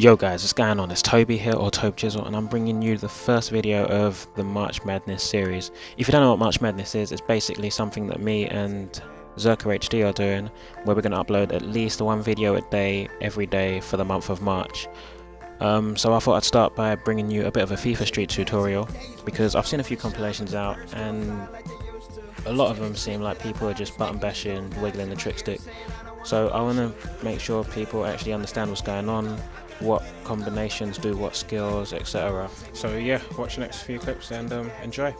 Yo guys, what's going on? It's Toby here, or Tobjizzle, and I'm bringing you the first video of the March Madness series. If you don't know what March Madness is, it's basically something that me and ZerkaaHD are doing, where we're going to upload at least one video a day, every day for the month of March. Um, so I thought I'd start by bringing you a bit of a FIFA Street tutorial, because I've seen a few compilations out, and a lot of them seem like people are just button bashing, wiggling the trick stick. So I want to make sure people actually understand what's going on, what combinations do what skills, etc. So yeah, watch the next few clips and um, enjoy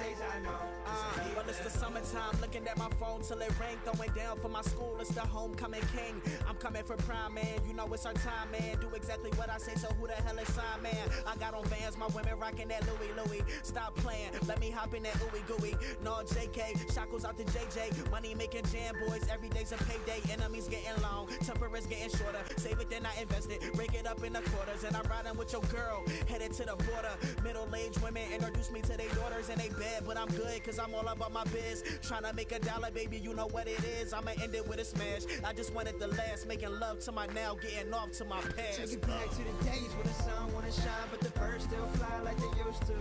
looking at my phone till it ring, throwing down for my school. It's the homecoming king. I'm coming for prime, man. You know it's our time, man. Do exactly what I say, so who the hell is sign, man? I got on vans, my women rocking that Louis Louis. Stop playing, let me hop in that ooey gooey. No JK, shackles out to JJ. Money making jam boys, every day's a payday. Enemies getting long, temper is getting shorter. Save it, then I invest it. Break it up in the quarters, and I'm riding with your girl. Headed to the border. Middle women introduce me to their daughters in they bed, but I'm good, cause I'm all about my biz. Trying to make a dollar, baby, you know what it is. I'ma end it with a smash. I just wanted the last, making love to my now, getting off to my past. Take it back to the days when the sun wanna shine, but the birds still fly like they used to.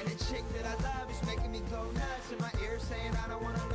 And the chick that I love is making me go nuts in my ear saying I don't wanna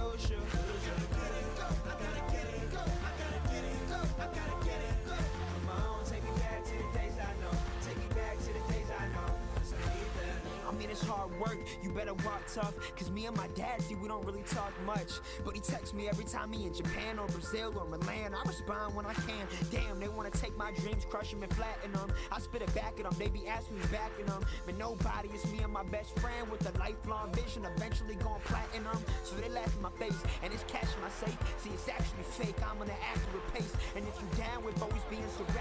work, you better walk tough. Cause me and my dad, see, we don't really talk much. But he texts me every time he in Japan or Brazil or Milan. I respond when I can. Damn, they wanna take my dreams, crush them and flatten them. I spit it back at them, they be asking me backing them. But nobody is me and my best friend with a lifelong vision, eventually going platinum. So they laugh in my face, and it's cash in my safe. See, it's actually fake, I'm on an accurate pace. And if you down with always being surrounded,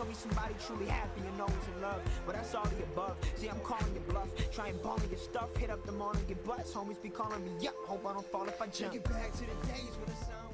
Show me somebody truly happy and always in love. But that's all the above. See, I'm calling your bluff. Try and ball your stuff. Hit up the morning, get butts. Homies be calling me up. Hope I don't fall if I jump. Take it back to the days when the sun